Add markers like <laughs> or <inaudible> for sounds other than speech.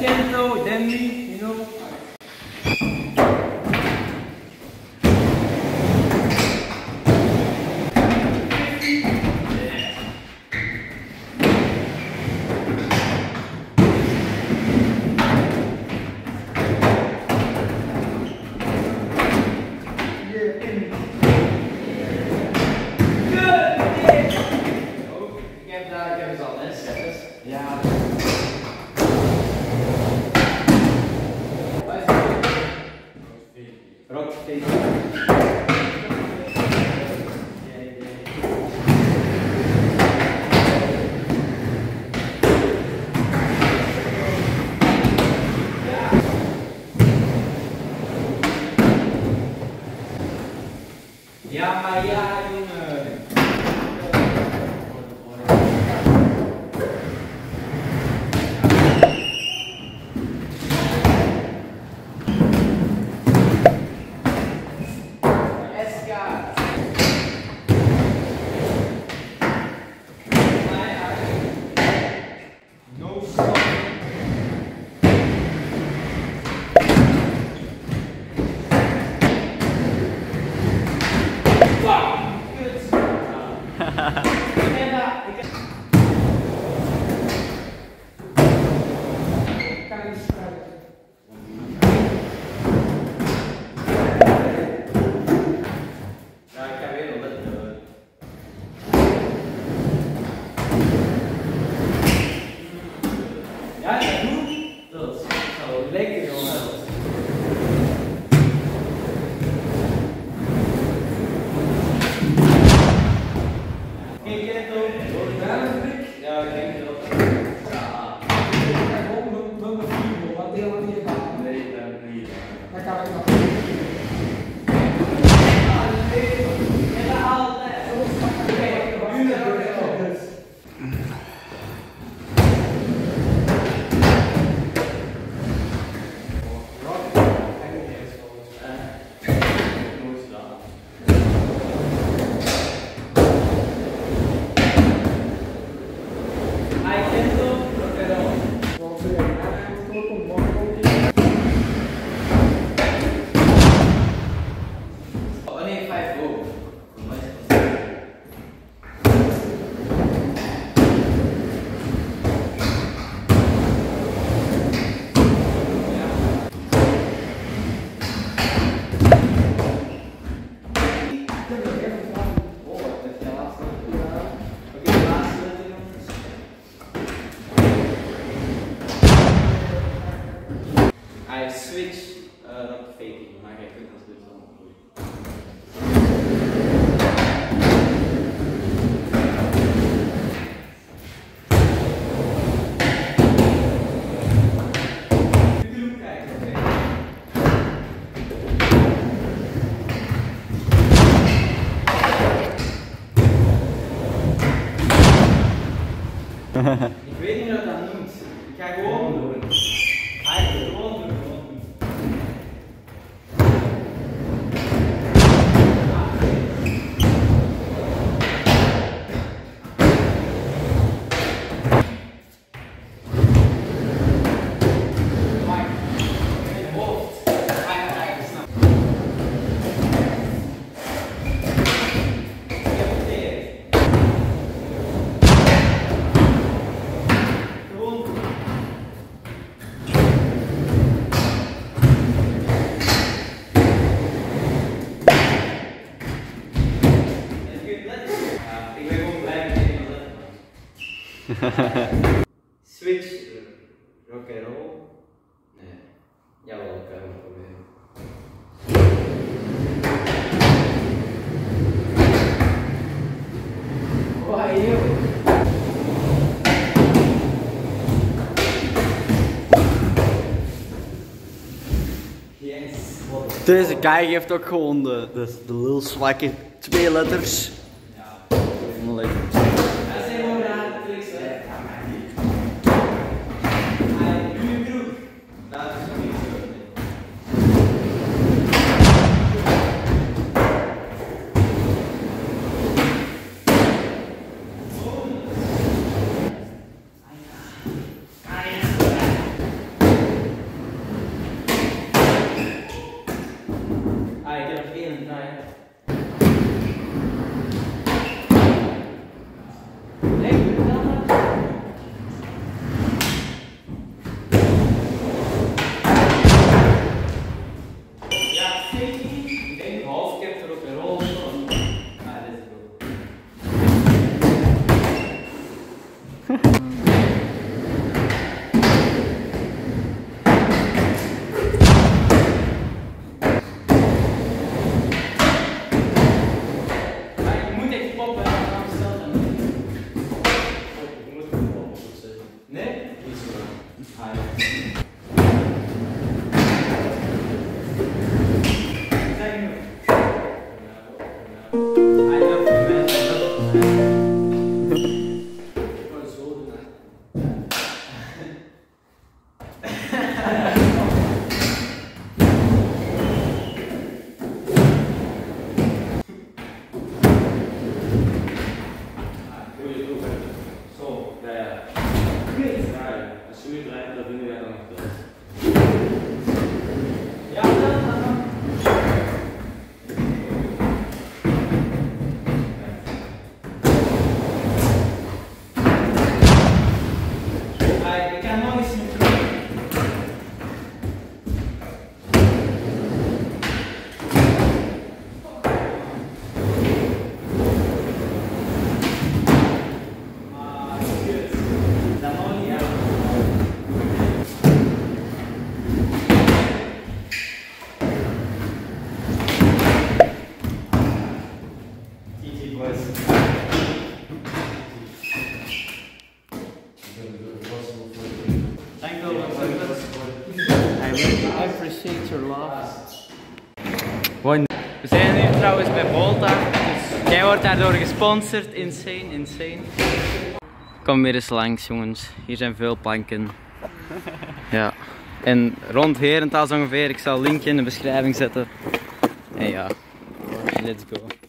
then Kento, then me, you know. state. Kan ik schrijven? Ja, dat doe Dat is zo lekker, Hij switch uh, naar faking, maar jij kunt dat dus dan doen. <laughs> Ik weet niet wat dat noemt. Ik ga gewoon Switch rock and roll. Nee. Jawel, dat kan ik proberen. Oh, Why you? Yes. Deze guy heeft ook gewoon dus de, de, de zwakke twee letters. Ja. Lekker. für Israel. Das schöne Treiben der Dinge wäre dann noch drin. I appreciate your love. We zijn nu trouwens bij Volta. Dus jij wordt daardoor gesponsord. Insane, insane. Kom weer eens langs jongens. Hier zijn veel planken. <laughs> Ja. En rond Herentals ongeveer. Ik zal een linkje in de beschrijving zetten. En ja, let's go.